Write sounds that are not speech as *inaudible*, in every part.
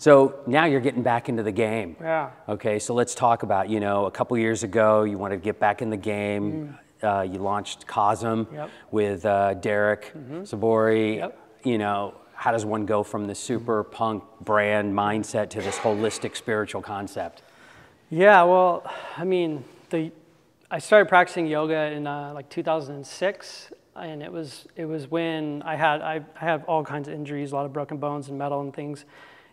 So now you're getting back into the game. Yeah. Okay, so let's talk about, you know, a couple years ago, you wanted to get back in the game. Uh, you launched Cosm Mm. Yep. with uh, Derek Sabori. Yep. You know, how does one go from the super punk brand mindset to this holistic spiritual concept? Yeah, well, I mean, the I started practicing yoga in uh, like 2006, and it was it was when I had I, I had all kinds of injuries, a lot of broken bones and metal and things,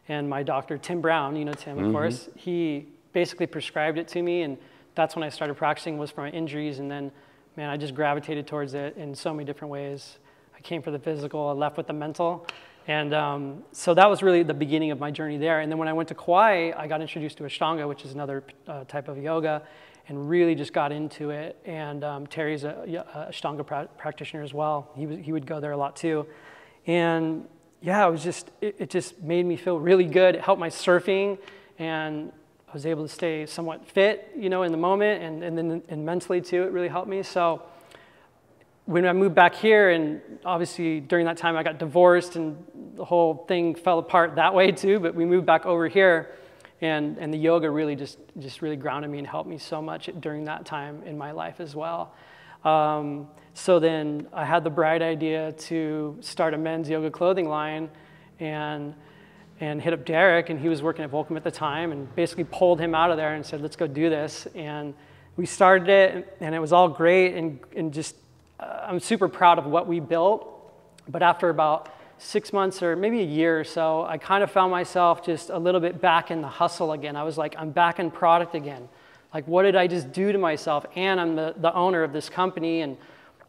and my doctor Tim Brown, you know Tim, of course, he basically prescribed it to me, and that's when I started practicing was for my injuries, and then man, I just gravitated towards it in so many different ways. I came for the physical, I left with the mental. And um, so that was really the beginning of my journey there. And then when I went to Kauai, I got introduced to Ashtanga, which is another uh, type of yoga, and really just got into it. And um, Terry's a, a Ashtanga pra- practitioner as well. He, was, he would go there a lot too. And yeah, it was just, it, it just made me feel really good. It helped my surfing, and I was able to stay somewhat fit, you know, in the moment, and, and then and mentally too, it really helped me. So when I moved back here, and obviously during that time I got divorced and the whole thing fell apart that way too, but we moved back over here and, and the yoga really just, just really grounded me and helped me so much during that time in my life as well. Um, so then I had the bright idea to start a men's yoga clothing line and, and hit up Derek, and he was working at Volcom at the time, and basically pulled him out of there and said, let's go do this. And we started it, and it was all great, and, and just uh, I'm super proud of what we built. But after about six months or maybe a year or so, I kind of found myself just a little bit back in the hustle again. I was like, I'm back in product again. Like, what did I just do to myself? And I'm the, the owner of this company, and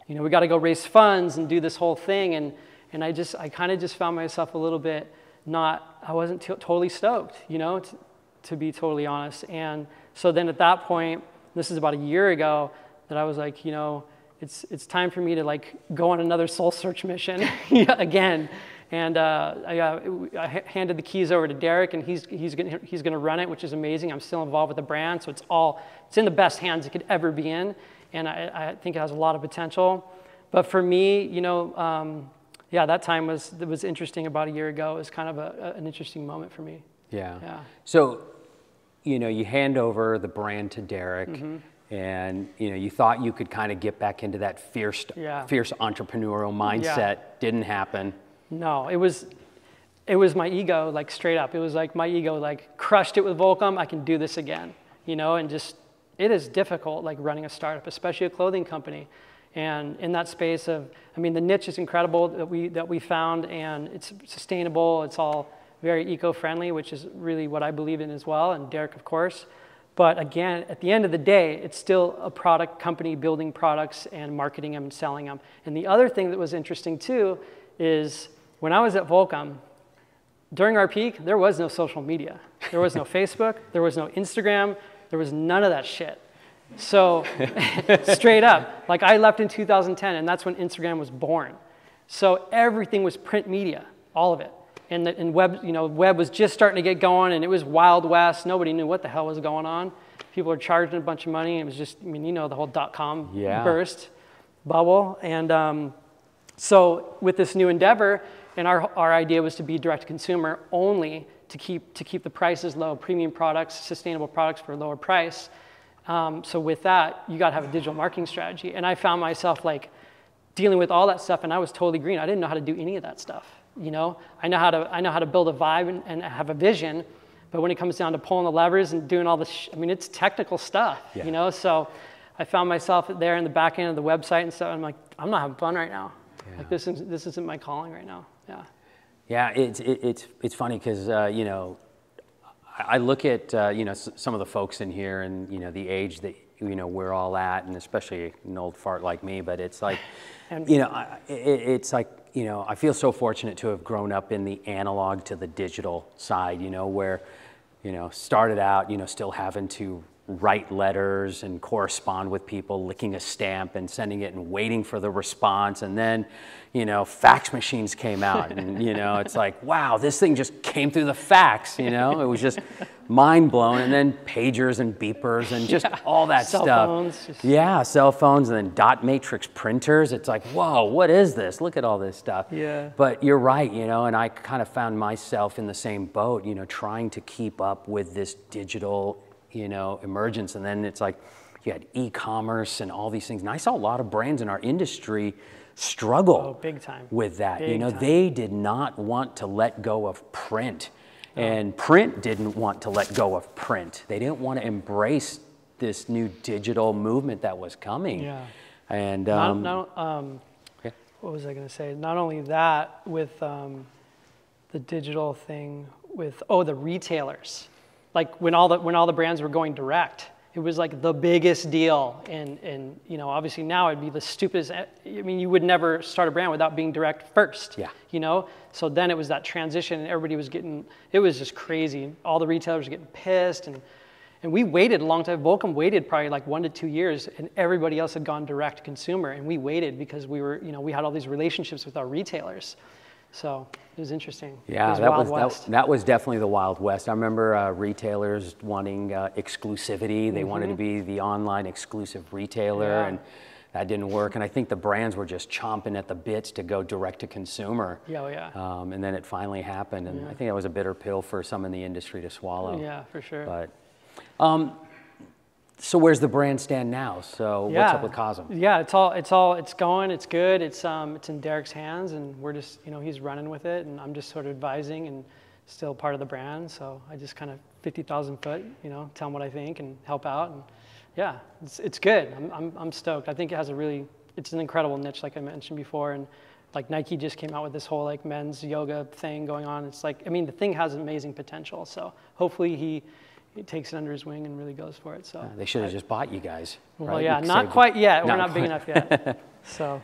you know, we got to go raise funds and do this whole thing. And, and I just, I kind of just found myself a little bit not, I wasn't t- totally stoked, you know, t- to be totally honest. And so then at that point, this is about a year ago, that I was like, you know, it's, it's time for me to like go on another soul search mission *laughs* again. And uh, I, uh, I handed the keys over to Derek, and he's, he's going he's gonna run it, which is amazing. I'm still involved with the brand, so it's all it's in the best hands it could ever be in, and I, I think it has a lot of potential. But for me, you know, um, yeah, that time was that was interesting. About a year ago, it was kind of a, an interesting moment for me. Yeah. Yeah. So, you know, you hand over the brand to Derek, Mm-hmm. and you know, you thought you could kind of get back into that fierce, Yeah. fierce entrepreneurial mindset. Didn't happen. No, it was it was my ego, like straight up. It was like my ego, like crushed it with Volcom. I can do this again, you know, and just it is difficult, like running a startup, especially a clothing company. And in that space of, I mean, the niche is incredible that we that we found, and it's sustainable. It's all very eco-friendly, which is really what I believe in as well, and Derek, of course. But again, at the end of the day, it's still a product company building products and marketing them and selling them. And the other thing that was interesting too is when I was at Volcom, during our peak, there was no social media. There was no *laughs* Facebook, there was no Instagram, there was none of that shit. So, *laughs* straight up, like I left in 2010, and that's when Instagram was born. So everything was print media, all of it. And, the, and web, you know, web was just starting to get going, and it was wild west. Nobody knew what the hell was going on. People were charging a bunch of money. It was just, I mean, you know, the whole dot com Yeah. burst bubble. And um, so with this new endeavor, and our, our idea was to be direct to consumer only to keep, to keep the prices low, premium products, sustainable products for a lower price. Um, so with that, you got to have a digital marketing strategy. And I found myself like dealing with all that stuff, and I was totally green. I didn't know how to do any of that stuff. You know, I know how to I know how to build a vibe and, and have a vision, but when it comes down to pulling the levers and doing all the, sh- I mean, it's technical stuff. Yeah. You know, so I found myself there in the back end of the website and stuff. I'm like, I'm not having fun right now. Like this is this isn't my calling right now. Yeah. Yeah, it's it, it's it's funny because uh, you know, I look at uh, you know s- some of the folks in here and you know the age that you know we're all at, and especially an old fart like me. But it's like, *sighs* you know, I, it, it's like you know I feel so fortunate to have grown up in the analog to the digital side. You know where, you know, started out you know still having to write letters and correspond with people, licking a stamp and sending it and waiting for the response. And then, you know, fax machines came out, and you know, it's like, wow, this thing just came through the fax. You know, it was just mind blown. And then pagers and beepers and just *laughs* all that Cell stuff. phones, just- Yeah, cell phones and then dot matrix printers. It's like, whoa, what is this? Look at all this stuff. Yeah. But you're right, you know, and I kind of found myself in the same boat, you know, trying to keep up with this digital, you know, emergence. And then it's like you had e-commerce and all these things. And I saw a lot of brands in our industry struggle Oh, big time. with that. you know, time. they did not want to let go of print. And print didn't want to let go of print. They didn't want to embrace this new digital movement that was coming. Yeah. And Not- um, not- um, okay. what was I going to say? Not only that, with um, the digital thing, with oh the retailers, like when all the when all the brands were going direct, it was like the biggest deal. And and you know obviously now it'd be the stupidest. I mean you would never start a brand without being direct first. Yeah. You know. So then it was that transition, and everybody was getting. It was just crazy. All the retailers were getting pissed and. And we waited a long time. Volcom waited probably like one to two years, and everybody else had gone direct to consumer. And we waited because we were, you know, we had all these relationships with our retailers. So it was interesting. Yeah, was that was that, that was definitely the Wild West. I remember uh, retailers wanting uh, exclusivity. They wanted to be the online exclusive retailer, Mm-hmm. Yeah. and that didn't work. And I think the brands were just chomping at the bits to go direct to consumer. Yeah, oh, yeah. Um, and then it finally happened, and I think that was a bitter pill for some in the industry to swallow. yeah, for sure. But um, so where's the brand stand now? So what's up with Cosm? Yeah, it's all it's all it's going. It's good. It's um it's in Derek's hands, and we're just you know he's running with it, and I'm just sort of advising and still part of the brand. So I just kind of fifty thousand foot, you know, tell him what I think and help out, and yeah, it's it's good. I'm I'm I'm stoked. I think it has a really it's an incredible niche, like I mentioned before, and like Nike just came out with this whole like men's yoga thing going on. It's like I mean the thing has amazing potential. So hopefully he. He takes it under his wing and really goes for it. So, They should have just bought you guys. well, right? yeah, You not quite yet. We're Not not big enough yet. *laughs* So,